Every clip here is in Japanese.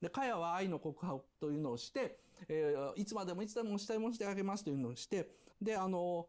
で、かやは愛の告白というのをして、えー、いつまでもいつでもしたいものしてあげますというのをして、で、あの、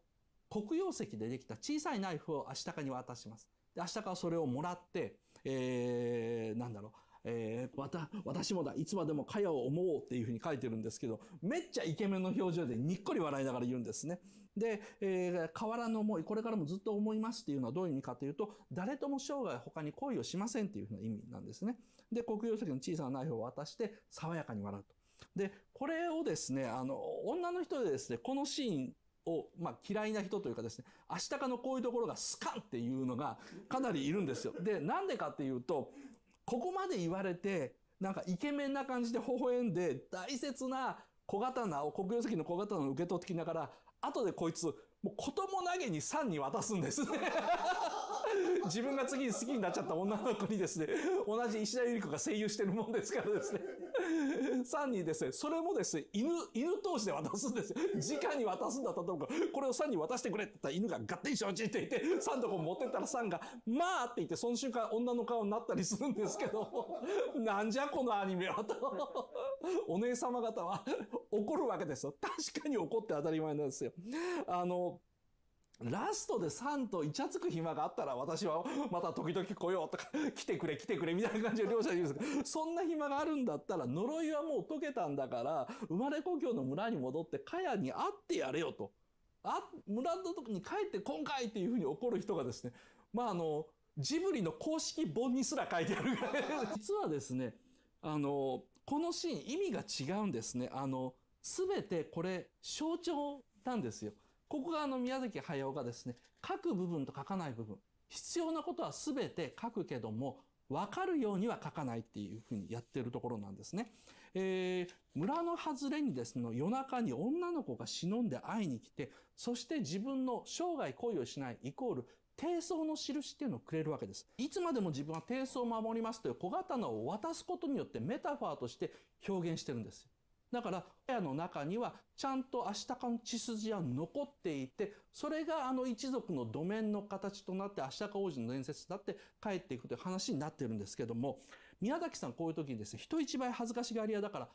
黒曜石でできた小さいナイフをアシタカに渡します。で、アシタカはそれをもらって、えー、なんだろう、えー、わた、私もだ、いつまでもかやを思おうっていうふうに書いてるんですけど、めっちゃイケメンの表情でにっこり笑いながら言うんですね。で、えー、変わらぬ思い、これからもずっと思いますっていうのはどういう意味かというと、誰とも生涯他に恋をしませんっていうふうな意味なんですね。で、黒曜石の小さなナイフを渡して、爽やかに笑うと。で、これをですね、あの、女の人でですね、このシーンを、まあ、嫌いな人というかですね、明日かのこういうところがスカンっていうのがかなりいるんですよ。で、なんでかっていうと、ここまで言われて、なんかイケメンな感じで微笑んで、大切な小刀を、黒曜石の小刀を受け取ってきながら、後でこいつ、もう子供投げに3に渡すんですね。自分が次に好きになっちゃった女の子にですね、同じ石田ゆり子が声優してるもんですからですね、3にですね、それもですね、犬、犬同士で渡すんですよ。直に渡すんだったと思うこれを3に渡してくれって言ったら犬がガッテン承知って言って、3のとこ持ってったら3が、まあって言って、その瞬間女の顔になったりするんですけど、なんじゃこのアニメはと、お姉様方は怒るわけですよ。確かに怒って当たり前なんですよ。あの、ラストで3とイチャつく暇があったら私は また時々来ようとか、来てくれ来てくれみたいな感じで両者言うんですけど、そんな暇があるんだったら呪いはもう解けたんだから、生まれ故郷の村に戻ってカヤに会ってやれよと。あ、村の時に帰って今回っていうふうに怒る人がですね、まああの、ジブリの公式本にすら書いてあるぐらい。実はですね、あの、このシーン意味が違うんですね。あの、すべてこれ象徴なんですよ。ここがあの宮崎駿がですね、書く部分と書かない部分、必要なことは全て書くけども、わかるようには書かないっていうふうにやってるところなんですね。えー、村の外れにですね、夜中に女の子が忍んで会いに来て、そして自分の生涯恋をしないイコール低層の印っていうのをくれるわけです。いつまでも自分は低層を守りますという小刀を渡すことによってメタファーとして表現してるんです。だから、親の中には、ちゃんとアシタカの血筋は残っていて、それがあの一族の土面の形となって、アシタカ王子の伝説だって帰っていくという話になってるんですけども、宮崎さんこういう時にですね、人一倍恥ずかしがり屋だから、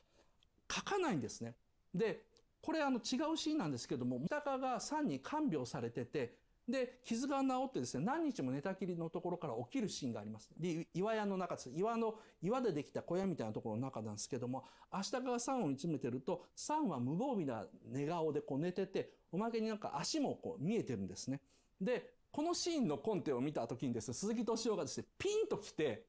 書かないんですね。で、これあの違うシーンなんですけども、三鷹が3に看病されてて、で、傷が治ってですね、何日も寝たきりのところから起きるシーンがあります。で、岩屋の中です。岩の、岩でできた小屋みたいなところの中なんですけども、明日がサンを見つめてると、サンは無防備な寝顔でこう寝てて、おまけになんか足もこう見えてるんですね。で、このシーンのコンテを見た時にですね、鈴木敏夫がですね、ピンと来て、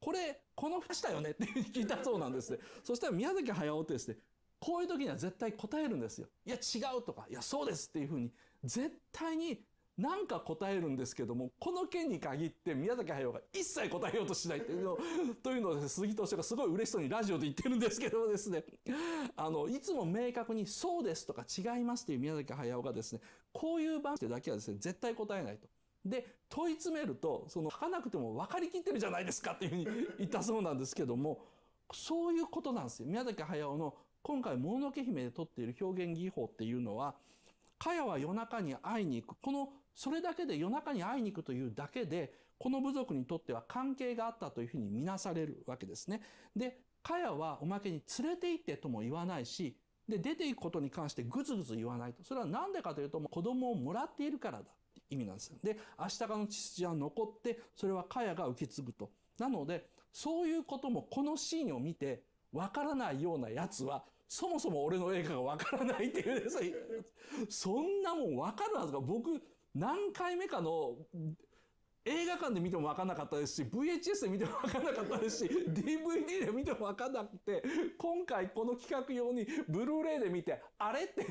これ、この話だよねって聞いたそうなんですね。そしたら宮崎駿ってですね、こういう時には絶対答えるんですよ。いや、違うとか、いや、そうですっていうふうに、絶対になんか答えるんですけども、この件に限って宮崎駿が一切答えようとしないというの というのを、ね、鈴木敏夫がすごい嬉しそうにラジオで言ってるんですけどもですね、あの、いつも明確にそうですとか違いますという宮崎駿がですね、こういう番ってだけはですね、絶対答えないと。で、問い詰めると、その書かなくても分かりきってるじゃないですかっていうふうに 言ったそうなんですけども、そういうことなんですよ。宮崎駿の今回、もののけ姫で撮っている表現技法っていうのは、かやは夜中に会いに行く。この、それだけで夜中に会いに行くというだけで、この部族にとっては関係があったというふうに見なされるわけですね。で、かやはおまけに連れて行ってとも言わないし、で、出ていくことに関してぐずぐず言わないと。それはなんでかというと、もう子供をもらっているからだって意味なんですよ。で、明日かの血筋は残って、それはかやが受け継ぐと。なので、そういうこともこのシーンを見て、わからないようなやつは、そもそも俺の映画がわからないっていうですね。そんなもんわかるはずが、僕、何回目かの、映画館で見ても分かんなかったですし、VHS で見ても分かんなかったですし、DVD で見ても分かんなくて、今回この企画用にブルーレイで見て、あれって、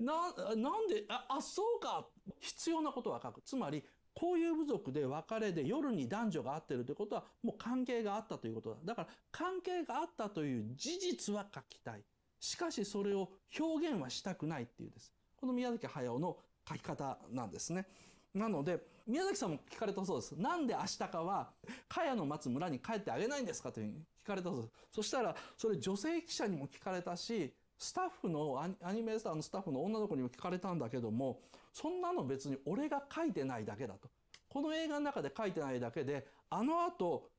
な、なんで、あ、あ、そうか必要なことは書く。つまり、こういう部族で別れで夜に男女が会ってるということはもう関係があったということだ。だから関係があったという事実は書きたい。しかしそれを表現はしたくないっていうです。この宮崎駿の書き方なんですね。なので、宮崎さんも聞かれたそうです。なんで明日かは、茅の松村に帰ってあげないんですかというふうに聞かれたそうです。そしたら、それ女性記者にも聞かれたし、スタッフの、アニメーターのスタッフの女の子にも聞かれたんだけども、そんなの別に俺が書いてないだけだと。この映画の中で書いてないだけで、あの後、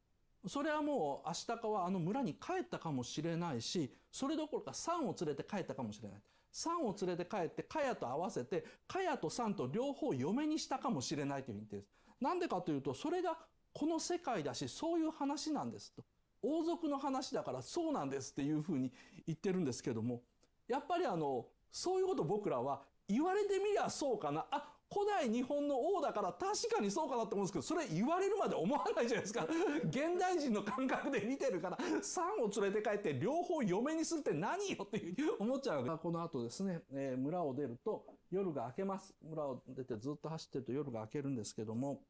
それはもう、アシタカはあの村に帰ったかもしれないし、それどころかサンを連れて帰ったかもしれない。サンを連れて帰って、カヤと合わせて、カヤとサンと両方嫁にしたかもしれないというふうに言ってるんです。なんでかというと、それがこの世界だし、そういう話なんですと。王族の話だからそうなんですっていうふうに言ってるんですけども、やっぱりあの、そういうこと僕らは言われてみりゃそうかな。あ、古代日本の王だから確かにそうかなって思うんですけど、それ言われるまで思わないじゃないですか。現代人の感覚で見てるから、サンを連れて帰って両方嫁にするって何よっていううに思っちゃうが、この後ですね、えー、村を出ると夜が明けます。村を出てずっと走ってると夜が明けるんですけども、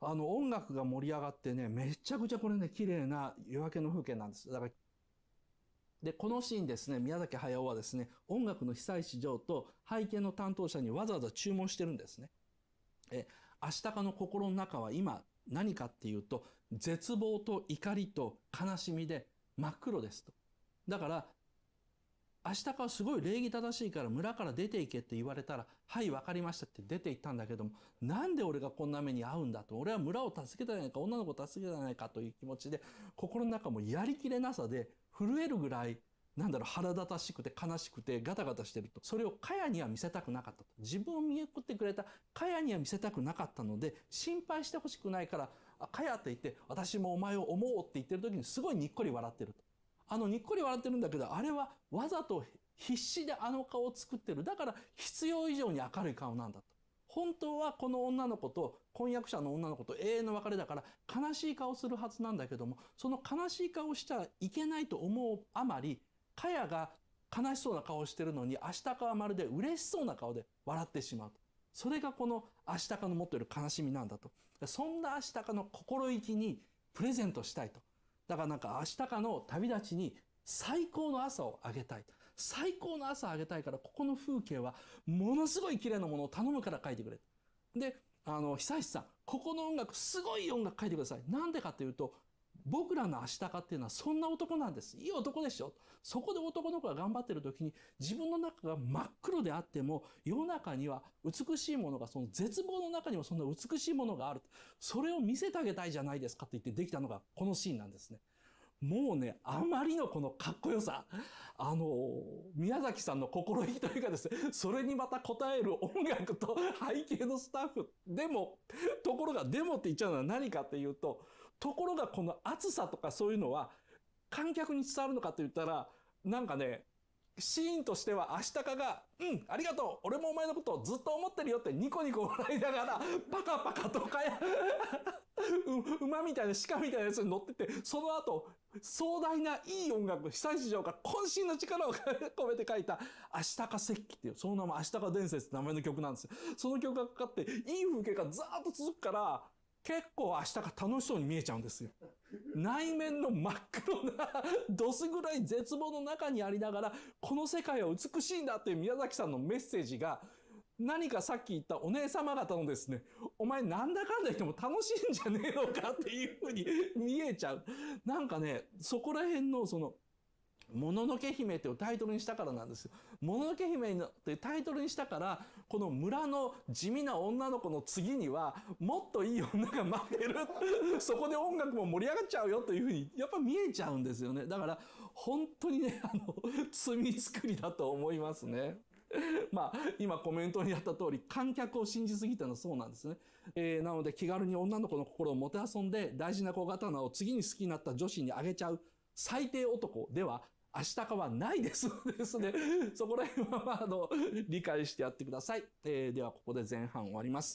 あの音楽が盛り上がってね、めちゃくちゃこれね、綺麗な夜明けの風景なんです。だからで、このシーンですね、宮崎駿はですね、音楽の久石譲と背景の担当者にわざわざ注文してるんですね。え、明日かの心の中は今何かっていうと、絶望と怒りと悲しみで真っ黒ですと。だから、明日かはすごい礼儀正しいから村から出ていけって言われたら、はい、わかりましたって出て行ったんだけども、なんで俺がこんな目に遭うんだと。俺は村を助けたじゃないか、女の子を助けたじゃないかという気持ちで、心の中もやりきれなさで、震えるぐらい、なんだろう、腹立たしくて悲しくてガタガタしてると。それをカヤには見せたくなかったと。自分を見送ってくれたカヤには見せたくなかったので、心配してほしくないから、あ、カヤって言って、私もお前を思おうって言ってる時にすごいにっこり笑ってると。あのにっこり笑ってるんだけど、あれはわざと必死であの顔を作ってる。だから必要以上に明るい顔なんだと。本当はこの女の子と婚約者の女の子と永遠の別れだから悲しい顔するはずなんだけども、その悲しい顔しちゃいけないと思うあまり、かやが悲しそうな顔をしてるのに、明日かはまるで嬉しそうな顔で笑ってしまう。それがこの明日かの持っている悲しみなんだと。そんな明日かの心意気にプレゼントしたいと。だからなんか明日かの旅立ちに最高の朝をあげたいと。最高の朝あげたいから、ここの風景はものすごい綺麗なものを頼むから書いてくれ。で、あの、久石さん、ここの音楽、すごい音楽書いてください。なんでかっていうと、僕らの明日かっていうのはそんな男なんです。いい男でしょそこで男の子が頑張ってる時に自分の中が真っ黒であっても世の中には美しいものがその絶望の中にもそんな美しいものがある。それを見せてあげたいじゃないですかって言ってできたのがこのシーンなんですね。もうね、あまりのこのかっこよさ、あの、宮崎さんの心意気というかですね、それにまた応える音楽と背景のスタッフ。でも、ところが、でもって言っちゃうのは何かっていうと、ところがこの暑さとかそういうのは、観客に伝わるのかと言ったら、なんかね、シーンとしては明日かが、うん、ありがとう俺もお前のことをずっと思ってるよってニコニコ笑いながら、パカパカとかや、う、馬みたいな鹿みたいなやつに乗ってて、その後、壮大ないい音楽、久石城が渾身の力を 込めて書いた、明日か石器っていう、その名前、明日か伝説って名前の曲なんですよ。その曲がかかって、いい風景がずーっと続くから、結構明日が楽しそうに見えちゃうんですよ。内面の真っ黒な、どすぐらい絶望の中にありながら、この世界は美しいんだっていう宮崎さんのメッセージが、何かさっき言ったお姉様方のですね、お前なんだかんだ言っても楽しいんじゃねえのかっていうふうに見えちゃう。なんかね、そこら辺のその、もののけ姫というタイトルにしたからなんですよ。もののけ姫ってタイトルにしたから、この村の地味な女の子の次には、もっといい女が待ってる。そこで音楽も盛り上がっちゃうよというふうに、やっぱ見えちゃうんですよね。だから、本当にね、あの、罪作りだと思いますね。まあ、今コメントにあった通り、観客を信じすぎたのはそうなんですね。えー、なので気軽に女の子の心をもてあそんで、大事な小刀を次に好きになった女子にあげちゃう最低男では明日かはないですのですね。そこら辺は、あ、あの、理解してやってください。えー、では、ここで前半終わります。